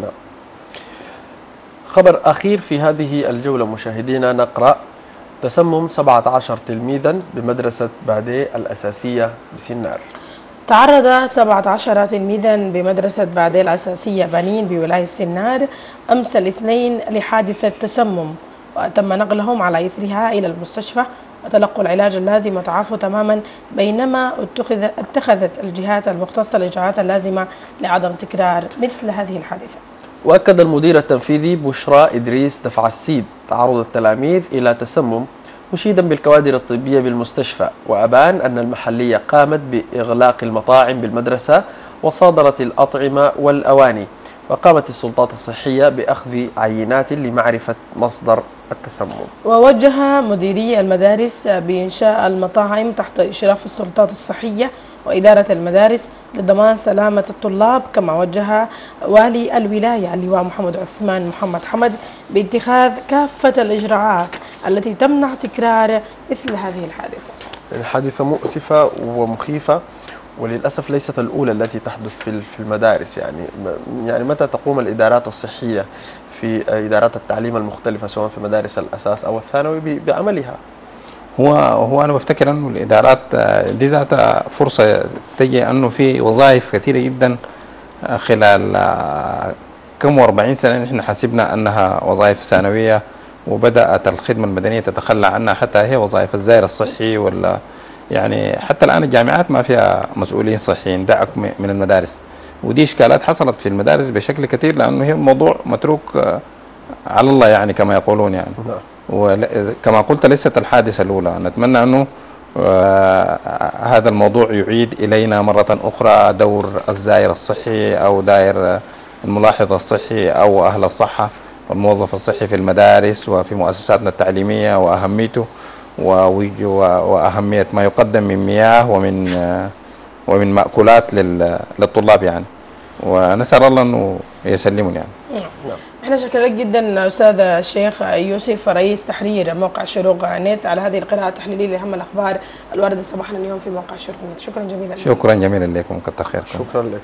نعم. خبر أخير في هذه الجولة مشاهدينا نقرأ تسمم 17 تلميذا بمدرسة بعدي الأساسية بسنار تعرض 17 تلميذا بمدرسة بعدي الأساسية بنين بولاية سنار أمس الاثنين لحادثة تسمم وتم نقلهم على إثرها إلى المستشفى وتلقوا العلاج اللازم وتعافوا تماما بينما اتخذ اتخذت الجهات المختصة الإجراءات اللازمة لعدم تكرار مثل هذه الحادثة وأكد المدير التنفيذي بشرى إدريس دفع السيد تعرض التلاميذ إلى تسمم مشيدا بالكوادر الطبية بالمستشفى وأبان أن المحلية قامت بإغلاق المطاعم بالمدرسة وصادرت الأطعمة والأواني وقامت السلطات الصحية بأخذ عينات لمعرفة مصدر التسمم. ووجه مديري المدارس بإنشاء المطاعم تحت إشراف السلطات الصحية وإدارة المدارس لضمان سلامة الطلاب كما وجه والي الولاية اللواء محمد عثمان محمد حمد باتخاذ كافة الإجراءات التي تمنع تكرار مثل هذه الحادثة. حادثة مؤسفة ومخيفة وللأسف ليست الأولى التي تحدث في في المدارس. يعني يعني متى تقوم الإدارات الصحية في إدارات التعليم المختلفة سواء في مدارس الأساس أو الثانوي بعملها؟ هو هو أنا بفتكر أنه الإدارات دي ذاتها فرصة تجي أنه في وظائف كثيرة جدا خلال كم و40 سنة نحن حسبنا أنها وظائف ثانوية وبدأت الخدمة المدنية تتخلى عنها حتى هي وظائف الزائر الصحي ولا يعني حتى الآن الجامعات ما فيها مسؤولين صحيين دعك من المدارس. ودي إشكالات حصلت في المدارس بشكل كثير لأنه هي موضوع متروك على الله يعني كما يقولون يعني. وكما قلت ليست الحادثة الأولى. نتمنى أنه هذا الموضوع يعيد إلينا مرة أخرى دور الزائر الصحي أو دائر الملاحظ الصحي أو أهل الصحة والموظف الصحي في المدارس وفي مؤسساتنا التعليمية وأهميته وأهمية ما يقدم من مياه ومن ومن مأكولات للطلاب يعني. ونسأل الله أنه يسلمهم يعني. نعم. إحنا شكرا لك جدا أستاذ الشيخ يوسف رئيس تحرير موقع شروق نت على هذه القراءة التحليلية لأهم الأخبار الواردة صباحا اليوم في موقع شروق نت. شكرا جزيلا شكرا جزيلا لكم كتر خيركم. شكرا لك.